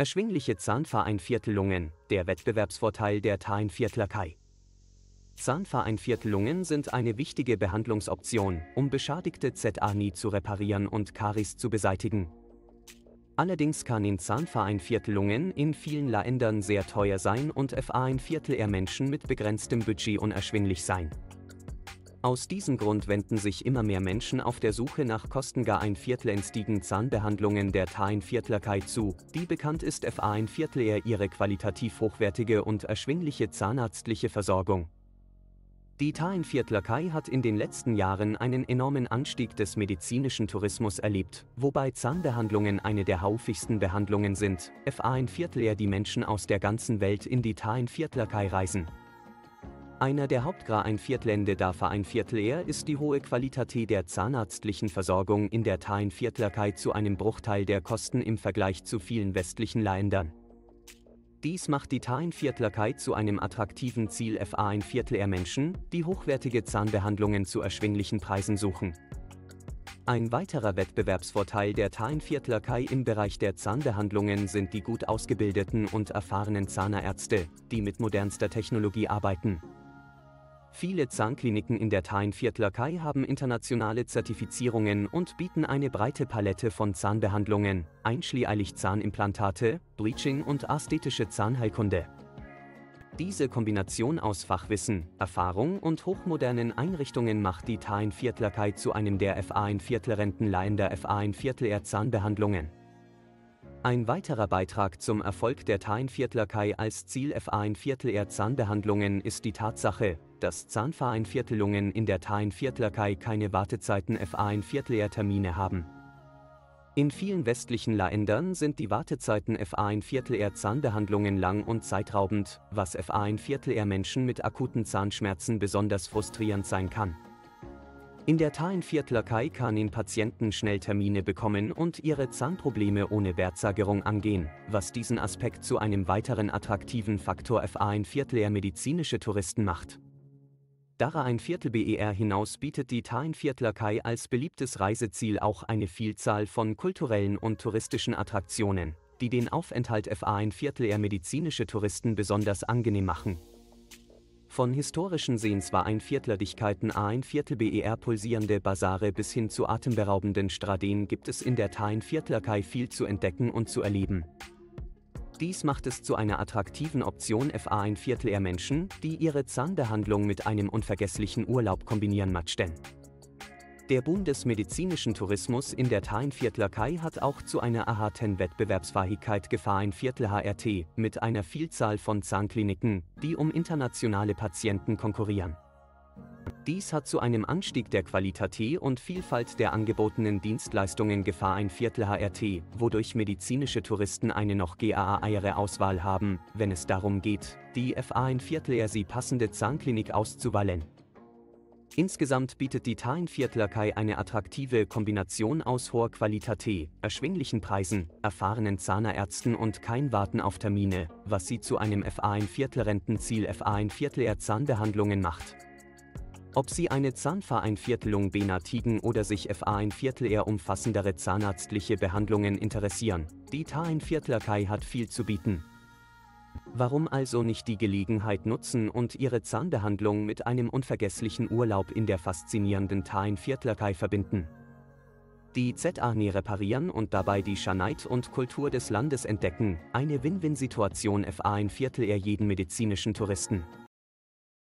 Erschwingliche Zahnvereinviertelungen, der Wettbewerbsvorteil der Tainviertlerkei. Zahnvereinviertelungen sind eine wichtige Behandlungsoption, um beschädigte ZA-Nie zu reparieren und Karies zu beseitigen. Allerdings kann in Zahnvereinviertelungen in vielen Ländern sehr teuer sein und FA ein Viertel eher Menschen mit begrenztem Budget unerschwinglich sein. Aus diesem Grund wenden sich immer mehr Menschen auf der Suche nach kostengar ein Viertelänstigen Zahnbehandlungen der Tain-Viertlerkeit zu, die bekannt ist FA ein Viertel eher ihre qualitativ hochwertige und erschwingliche zahnarztliche Versorgung. Die Tain-Viertlerkai hat in den letzten Jahren einen enormen Anstieg des medizinischen Tourismus erlebt, wobei Zahnbehandlungen eine der häufigsten Behandlungen sind, FA ein Viertel eher die Menschen aus der ganzen Welt in die Tain-Viertlerkai reisen. Einer der Hauptgrad-Einviertlände der Vereinviertler ist die hohe Qualität der zahnarztlichen Versorgung in der Tain-Viertlerkeit zu einem Bruchteil der Kosten im Vergleich zu vielen westlichen Ländern. Dies macht die Tain-Viertlerkeit zu einem attraktiven Ziel FA ein Viertel Menschen, die hochwertige Zahnbehandlungen zu erschwinglichen Preisen suchen. Ein weiterer Wettbewerbsvorteil der Tain-Viertlerkai im Bereich der Zahnbehandlungen sind die gut ausgebildeten und erfahrenen Zahnärzte, die mit modernster Technologie arbeiten. Viele Zahnkliniken in der Tain-Viertlerkei haben internationale Zertifizierungen und bieten eine breite Palette von Zahnbehandlungen, einschließlich Zahnimplantate, Bleaching und ästhetische Zahnheilkunde. Diese Kombination aus Fachwissen, Erfahrung und hochmodernen Einrichtungen macht die Tain-Viertlerkei zu einem der FA ein Viertelrentenleihen der FA ein Viertel Zahnbehandlungen. Ein weiterer Beitrag zum Erfolg der Tain-Viertlerkei als Ziel FA ein Viertel Zahnbehandlungen ist die Tatsache, dass Zahnvereinviertelungen in der Tain-Viertlerkei keine Wartezeiten FA ein Viertel Termine haben. In vielen westlichen Ländern sind die Wartezeiten FA ein Viertel Zahnbehandlungen lang und zeitraubend, was FA ein Viertel Menschen mit akuten Zahnschmerzen besonders frustrierend sein kann. In der Tain-Viertlerkei kann in Patienten schnell Termine bekommen und ihre Zahnprobleme ohne Wertsagerung angehen, was diesen Aspekt zu einem weiteren attraktiven Faktor FA ein Viertel medizinische Touristen macht. Dara ein Viertel BER hinaus bietet die Tain-Viertlerkei als beliebtes Reiseziel auch eine Vielzahl von kulturellen und touristischen Attraktionen, die den Aufenthalt FA ein Viertel medizinische Touristen besonders angenehm machen. Von historischen Sehenswar-Einviertlerdichkeiten A ein Viertel BER pulsierende Basare bis hin zu atemberaubenden Straden gibt es in der Tain-Viertlerkei viel zu entdecken und zu erleben. Dies macht es zu einer attraktiven Option FA ein Viertel eher Menschen, die ihre Zahnbehandlung mit einem unvergesslichen Urlaub kombinieren möchten. Der Boom des medizinischen Tourismus in der Tain-Viertlerkei hat auch zu einer erharten Wettbewerbsfähigkeit Gefahr ein Viertel HRT mit einer Vielzahl von Zahnkliniken, die um internationale Patienten konkurrieren. Dies hat zu einem Anstieg der Qualität und Vielfalt der angebotenen Dienstleistungen Gefahr ein Viertel HRT, wodurch medizinische Touristen eine noch GAA-eiere Auswahl haben, wenn es darum geht, die FA ein Viertel er sie passende Zahnklinik auszuwählen. Insgesamt bietet die Tain-Viertlerkei eine attraktive Kombination aus hoher Qualität, erschwinglichen Preisen, erfahrenen Zahnärzten und kein Warten auf Termine, was sie zu einem FA ein Viertelrentenziel FA ein Viertel Zahnbehandlungen macht. Ob Sie eine Zahnvereinviertelung benatigen oder sich FA ein Viertel eher umfassendere zahnarztliche Behandlungen interessieren, die Tain-Viertlerkei hat viel zu bieten. Warum also nicht die Gelegenheit nutzen und Ihre Zahnbehandlung mit einem unvergesslichen Urlaub in der faszinierenden Tain-Viertlerkei verbinden? Die ZA-Ne reparieren und dabei die Schaneit und Kultur des Landes entdecken, eine Win-Win-Situation FA ein Viertel eher jeden medizinischen Touristen.